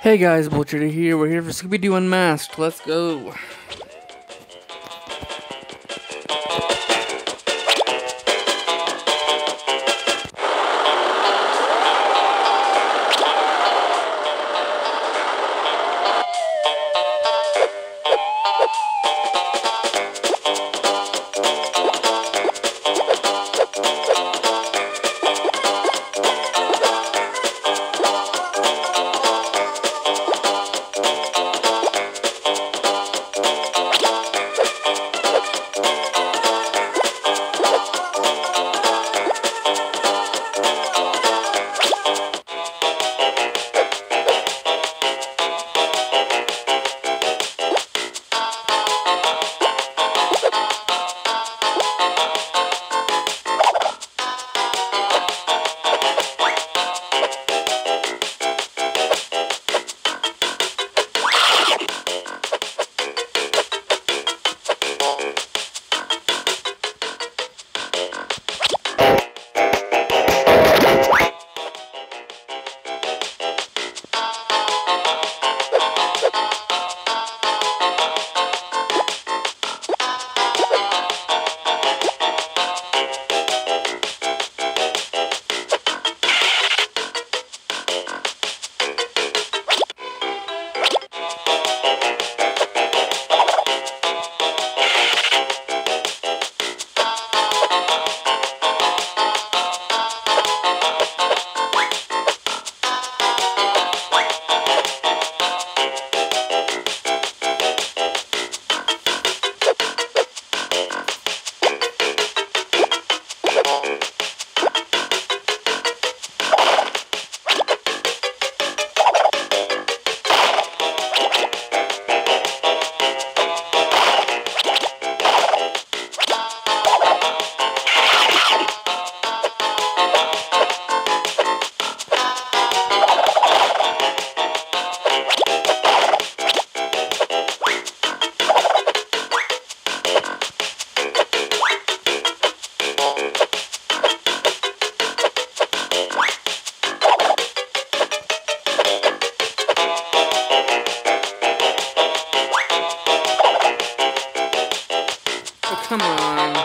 Hey guys, Butcher here. We're here for Scooby Doo Unmasked. Let's go. Come on.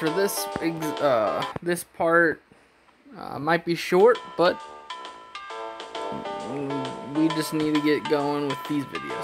For this uh, this part. Uh, might be short, but we just need to get going with these videos.